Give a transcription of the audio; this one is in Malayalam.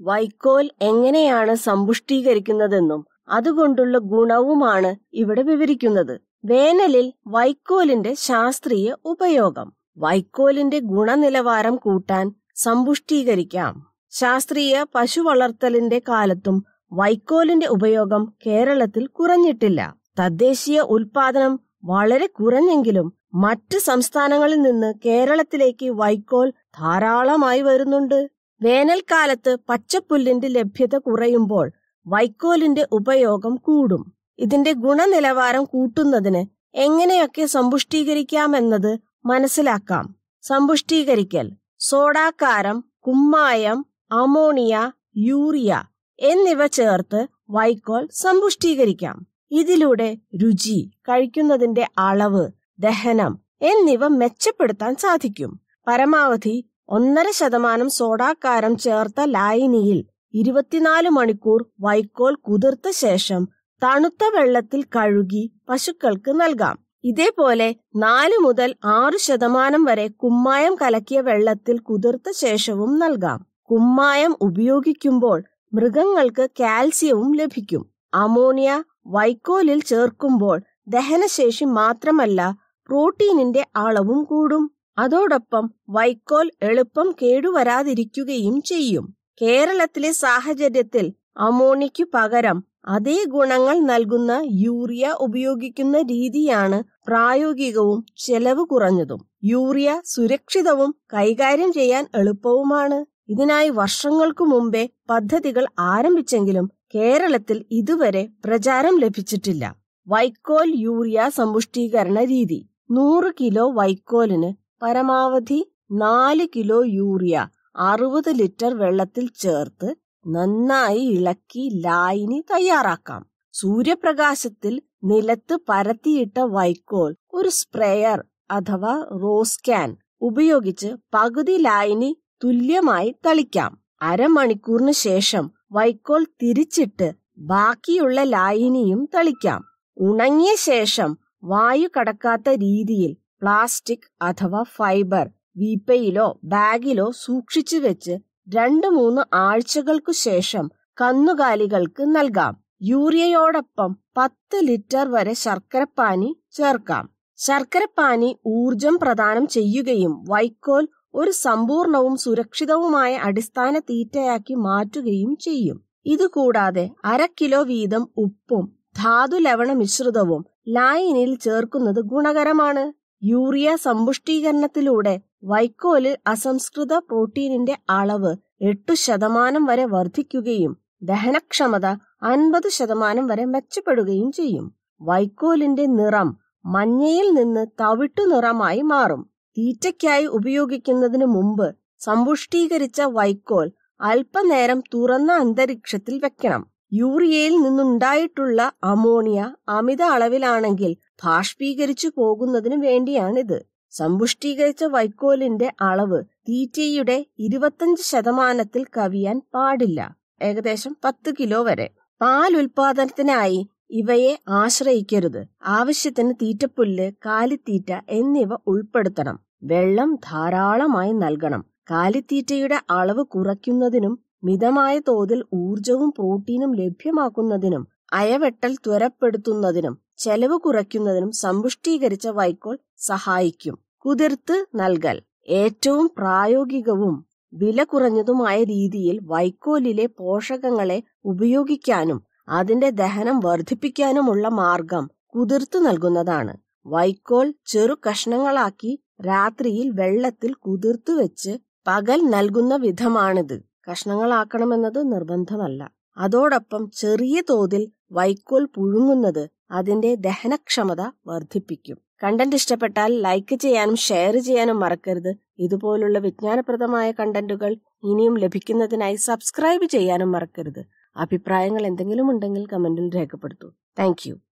വൈക്കോൽ എങ്ങനെയാണ് സമ്പുഷ്ടീകരിക്കുന്നതെന്നും അതുകൊണ്ടുള്ള ഗുണവുമാണ് ഇവിടെ വിവരിക്കുന്നത്. വേനലിൽ വൈക്കോലിന്റെ ശാസ്ത്രീയ ഉപയോഗം. വൈക്കോലിന്റെ ഗുണനിലവാരം കൂട്ടാൻ സമ്പുഷ്ടീകരിക്കാം. ശാസ്ത്രീയ പശു വളർത്തലിന്റെ കാലത്തും വൈക്കോലിന്റെ ഉപയോഗം കേരളത്തിൽ കുറഞ്ഞിട്ടില്ല. തദ്ദേശീയ ഉൽപാദനം വളരെ കുറഞ്ഞെങ്കിലും മറ്റ് സംസ്ഥാനങ്ങളിൽ നിന്ന് കേരളത്തിലേക്ക് വൈക്കോൽ ധാരാളമായി വരുന്നുണ്ട്. വേനൽക്കാലത്ത് പച്ചപ്പുല്ലിന്റെ ലഭ്യത കുറയുമ്പോൾ വൈക്കോലിന്റെ ഉപയോഗം കൂടും. ഇതിന്റെ ഗുണനിലവാരം കൂട്ടുന്നതിന് എങ്ങനെയൊക്കെ സമ്പുഷ്ടീകരിക്കാമെന്നത് മനസ്സിലാക്കാം. സമ്പുഷ്ടീകരിക്കൽ സോഡാക്കാരം കുമ്മായം അമോണിയ യൂറിയ എന്നിവ ചേർത്ത് വൈക്കോൽ സമ്പുഷ്ടീകരിക്കാം. ഇതിലൂടെ രുചി കഴിക്കുന്നതിന്റെ അളവ് ദഹനം എന്നിവ മെച്ചപ്പെടുത്താൻ സാധിക്കും. പരമാവധി ഒന്നര ശതമാനം സോഡാക്കാരം ചേർത്ത ലായനിയിൽ ഇരുപത്തിനാല് മണിക്കൂർ വൈക്കോൽ കുതിർത്ത ശേഷം തണുത്ത വെള്ളത്തിൽ കഴുകി പശുക്കൾക്ക് നൽകാം. ഇതേപോലെ നാല് മുതൽ ആറു ശതമാനം വരെ കുമ്മായം കലക്കിയ വെള്ളത്തിൽ കുതിർത്ത ശേഷവും നൽകാം. കുമ്മായം ഉപയോഗിക്കുമ്പോൾ മൃഗങ്ങൾക്ക് കാൽസ്യവും ലഭിക്കും. അമോണിയ വൈക്കോലിൽ ചേർക്കുമ്പോൾ ദഹനശേഷി മാത്രമല്ല പ്രോട്ടീനിന്റെ അളവും കൂടും. അതോടൊപ്പം വൈക്കോൽ എളുപ്പം കേടുവരാതിരിക്കുകയും ചെയ്യും. കേരളത്തിലെ സാഹചര്യത്തിൽ അമോണിക്കു പകരം അതേ ഗുണങ്ങൾ നൽകുന്ന യൂറിയ ഉപയോഗിക്കുന്ന രീതിയാണ് പ്രായോഗികവും ചെലവ് കുറഞ്ഞതും. യൂറിയ സുരക്ഷിതവും കൈകാര്യം ചെയ്യാൻ എളുപ്പവുമാണ്. ഇതിനായി വർഷങ്ങൾക്കു മുമ്പേ പദ്ധതികൾ ആരംഭിച്ചെങ്കിലും കേരളത്തിൽ ഇതുവരെ പ്രചാരം ലഭിച്ചിട്ടില്ല. വൈക്കോൽ യൂറിയ സമ്പുഷ്ടീകരണ രീതി. നൂറ് കിലോ വൈക്കോലിന് പരമാവധി നാല് കിലോ യൂറിയ അറുപത് ലിറ്റർ വെള്ളത്തിൽ ചേർത്ത് നന്നായി ഇളക്കി ലായിനി തയ്യാറാക്കാം. സൂര്യപ്രകാശത്തിൽ നിലത്ത് പരത്തിയിട്ട വൈക്കോൽ ഒരു സ്പ്രേയർ അഥവാ റോസ് ക്യാൻ ഉപയോഗിച്ച് പകുതി ലായിനി തുല്യമായി തളിക്കാം. അരമണിക്കൂറിന് ശേഷം വൈക്കോൽ തിരിച്ചിട്ട് ബാക്കിയുള്ള ലായിനിയും തളിക്കാം. ഉണങ്ങിയ ശേഷം വായു കടക്കാത്ത രീതിയിൽ പ്ലാസ്റ്റിക് അഥവാ ഫൈബർ വീപ്പയിലോ ബാഗിലോ സൂക്ഷിച്ചു വെച്ച് രണ്ട് മൂന്ന് ആഴ്ചകൾക്കു ശേഷം കന്നുകാലികൾക്ക് നൽകാം. യൂറിയയോടൊപ്പം പത്ത് ലിറ്റർ വരെ ശർക്കരപ്പാനി ചേർക്കാം. ശർക്കരപ്പാനി ഊർജം പ്രദാനം ചെയ്യുകയും വൈക്കോൽ ഒരു സമ്പൂർണവും സുരക്ഷിതവുമായ അടിസ്ഥാന തീറ്റയാക്കി മാറ്റുകയും ചെയ്യും. ഇതുകൂടാതെ അര കിലോ വീതം ഉപ്പും ധാതു ലവണ മിശ്രിതവും ലായനിയിൽ ചേർക്കുന്നത് ഗുണകരമാണ്. യൂറിയ സമ്പുഷ്ടീകരണത്തിലൂടെ വൈക്കോലിൽ അസംസ്കൃത പ്രോട്ടീനിന്റെ അളവ് എട്ടു ശതമാനം വരെ വർദ്ധിക്കുകയും ദഹനക്ഷമത അൻപത് ശതമാനം വരെ മെച്ചപ്പെടുകയും ചെയ്യും. വൈക്കോലിന്റെ നിറം മഞ്ഞയിൽ നിന്ന് തവിട്ടു നിറമായി മാറും. തീറ്റയ്ക്കായി ഉപയോഗിക്കുന്നതിന് മുമ്പ് സമ്പുഷ്ടീകരിച്ച വൈക്കോൽ അല്പനേരം തുറന്ന അന്തരീക്ഷത്തിൽ വെക്കണം. യൂറിയയിൽ നിന്നുണ്ടായിട്ടുള്ള അമോണിയ അമിത അളവിലാണെങ്കിൽ ബാഷ്പീകരിച്ചു പോകുന്നതിനു വേണ്ടിയാണിത്. സമ്പുഷ്ടീകരിച്ച വൈക്കോലിന്റെ അളവ് തീറ്റയുടെ ഇരുപത്തഞ്ച് ശതമാനത്തിൽ കവിയാൻ പാടില്ല. ഏകദേശം പത്ത് കിലോ വരെ. പാൽ ഉൽപാദനത്തിനായി ഇവയെ ആശ്രയിക്കരുത്. ആവശ്യത്തിന് തീറ്റപ്പുല്ല് കാലിത്തീറ്റ എന്നിവ ഉൾപ്പെടുത്തണം. വെള്ളം ധാരാളമായി നൽകണം. കാലിത്തീറ്റയുടെ അളവ് കുറയ്ക്കുന്നതിനും മിതമായ തോതിൽ ഊർജവും പ്രോട്ടീനും ലഭ്യമാക്കുന്നതിനും അയവെട്ടൽ ത്വരപ്പെടുത്തുന്നതിനും ചെലവ് കുറയ്ക്കുന്നതിനും സമ്പുഷ്ടീകരിച്ച വൈക്കോൽ സഹായിക്കും. കുതിർത്ത് നൽകൽ. ഏറ്റവും പ്രായോഗികവും വില കുറഞ്ഞതുമായ രീതിയിൽ വൈക്കോലിലെ പോഷകങ്ങളെ ഉപയോഗിക്കാനും അതിന്റെ ദഹനം വർദ്ധിപ്പിക്കാനുമുള്ള മാർഗം കുതിർത്തു നൽകുന്നതാണ്. വൈക്കോൽ ചെറു കഷ്ണങ്ങളാക്കി രാത്രിയിൽ വെള്ളത്തിൽ കുതിർത്തു വെച്ച് പകൽ നൽകുന്ന വിധമാണിത്. കഷ്ണങ്ങളാക്കണമെന്നത് നിർബന്ധമല്ല. അതോടൊപ്പം ചെറിയ തോതിൽ വൈക്കോൽ പുഴുങ്ങുന്നത് അതിന്റെ ദഹനക്ഷമത വർദ്ധിപ്പിക്കും. കണ്ടന്റ് ഇഷ്ടപ്പെട്ടാൽ ലൈക്ക് ചെയ്യാനും ഷെയർ ചെയ്യാനും മറക്കരുത്. ഇതുപോലുള്ള വിജ്ഞാനപ്രദമായ കണ്ടന്റുകൾ ഇനിയും ലഭിക്കുന്നതിനായി സബ്സ്ക്രൈബ് ചെയ്യാനും മറക്കരുത്. അഭിപ്രായങ്ങൾ എന്തെങ്കിലും ഉണ്ടെങ്കിൽ കമന്റിൽ രേഖപ്പെടുത്തൂ. താങ്ക്